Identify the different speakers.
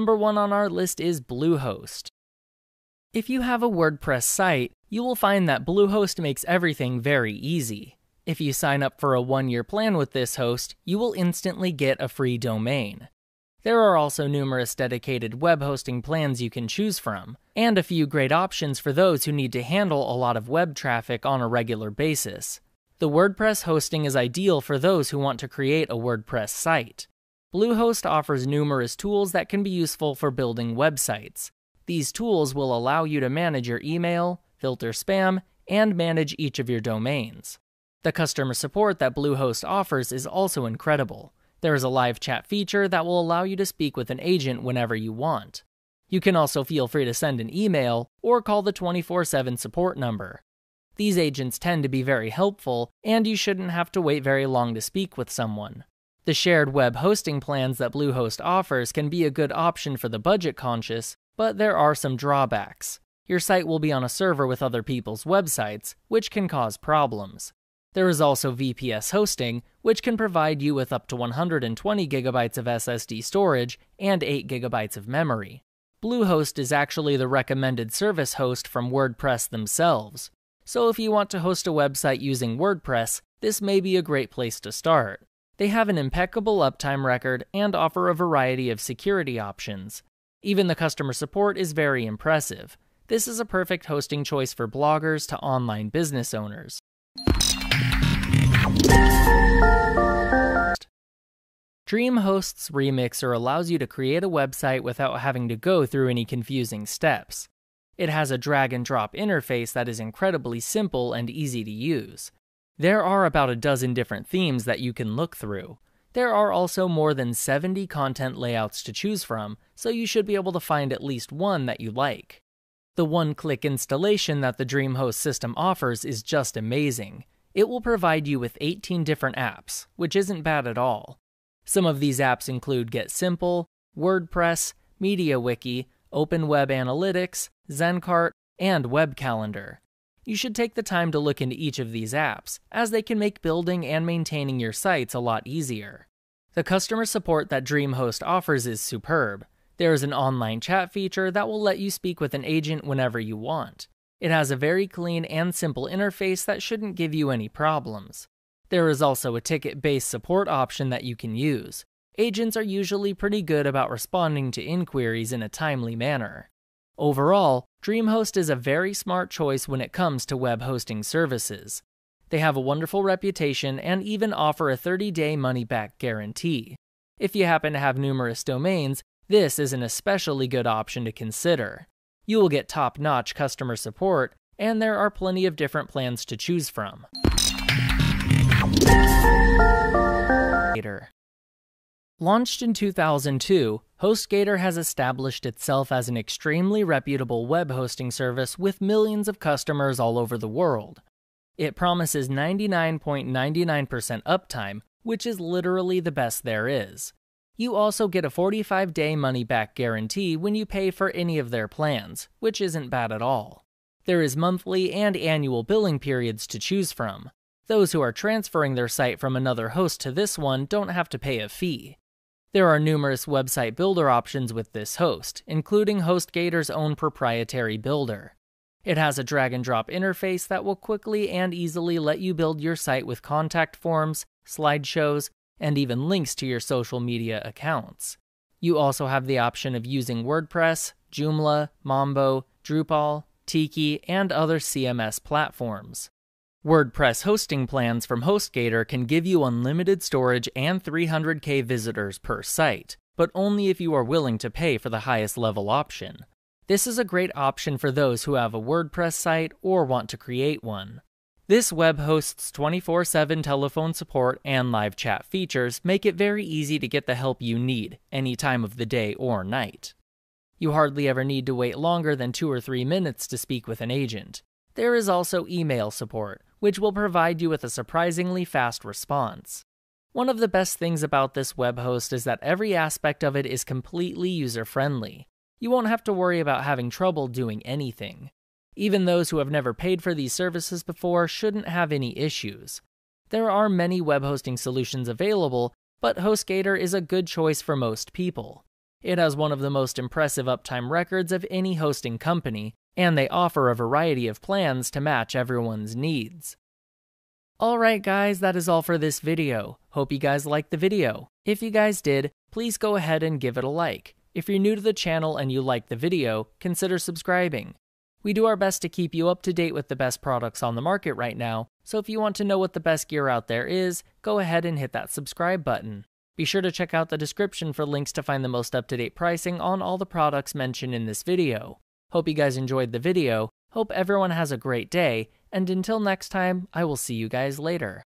Speaker 1: number one on our list is Bluehost. If you have a WordPress site, you will find that Bluehost makes everything very easy. If you sign up for a one year plan with this host, you will instantly get a free domain. There are also numerous dedicated web hosting plans you can choose from, and a few great options for those who need to handle a lot of web traffic on a regular basis. The WordPress hosting is ideal for those who want to create a WordPress site. Bluehost offers numerous tools that can be useful for building websites. These tools will allow you to manage your email, filter spam, and manage each of your domains. The customer support that Bluehost offers is also incredible. There is a live chat feature that will allow you to speak with an agent whenever you want. You can also feel free to send an email or call the 24 7 support number. These agents tend to be very helpful, and you shouldn't have to wait very long to speak with someone. The shared web hosting plans that Bluehost offers can be a good option for the budget conscious, but there are some drawbacks. Your site will be on a server with other people's websites, which can cause problems. There is also VPS hosting, which can provide you with up to 120 gigabytes of SSD storage and 8 gigabytes of memory. Bluehost is actually the recommended service host from WordPress themselves. So if you want to host a website using WordPress, this may be a great place to start. They have an impeccable uptime record and offer a variety of security options. Even the customer support is very impressive. This is a perfect hosting choice for bloggers to online business owners. DreamHost's Remixer allows you to create a website without having to go through any confusing steps. It has a drag and drop interface that is incredibly simple and easy to use. There are about a dozen different themes that you can look through. There are also more than 70 content layouts to choose from, so you should be able to find at least one that you like. The one click installation that the DreamHost system offers is just amazing. It will provide you with 18 different apps, which isn't bad at all. Some of these apps include GetSimple, WordPress, MediaWiki, Open Web Analytics, Zencart, and Web Calendar. You should take the time to look into each of these apps, as they can make building and maintaining your sites a lot easier. The customer support that DreamHost offers is superb. There is an online chat feature that will let you speak with an agent whenever you want. It has a very clean and simple interface that shouldn't give you any problems. There is also a ticket based support option that you can use. Agents are usually pretty good about responding to inquiries in a timely manner. Overall, DreamHost is a very smart choice when it comes to web hosting services. They have a wonderful reputation and even offer a 30 day money back guarantee. If you happen to have numerous domains, this is an especially good option to consider. You will get top notch customer support, and there are plenty of different plans to choose from. Launched in 2002, HostGator has established itself as an extremely reputable web hosting service with millions of customers all over the world. It promises 99.99% uptime, which is literally the best there is. You also get a 45 day money back guarantee when you pay for any of their plans, which isn't bad at all. There is monthly and annual billing periods to choose from. Those who are transferring their site from another host to this one don't have to pay a fee. There are numerous website builder options with this host, including HostGator's own proprietary builder. It has a drag and drop interface that will quickly and easily let you build your site with contact forms, slideshows, and even links to your social media accounts. You also have the option of using WordPress, Joomla, Mambo, Drupal, Tiki, and other CMS platforms. WordPress hosting plans from HostGator can give you unlimited storage and 300k visitors per site, but only if you are willing to pay for the highest level option. This is a great option for those who have a WordPress site or want to create one. This web host's 24 7 telephone support and live chat features make it very easy to get the help you need, any time of the day or night. You hardly ever need to wait longer than two or three minutes to speak with an agent. There is also email support, which will provide you with a surprisingly fast response. One of the best things about this web host is that every aspect of it is completely user friendly. You won't have to worry about having trouble doing anything. Even those who have never paid for these services before shouldn't have any issues. There are many web hosting solutions available, but HostGator is a good choice for most people. It has one of the most impressive uptime records of any hosting company, and they offer a variety of plans to match everyone's needs. Alright guys, that is all for this video. Hope you guys liked the video. If you guys did, please go ahead and give it a like. If you're new to the channel and you like the video, consider subscribing. We do our best to keep you up to date with the best products on the market right now, so if you want to know what the best gear out there is, go ahead and hit that subscribe button. Be sure to check out the description for links to find the most up-to-date pricing on all the products mentioned in this video. Hope you guys enjoyed the video, hope everyone has a great day, and until next time, I will see you guys later.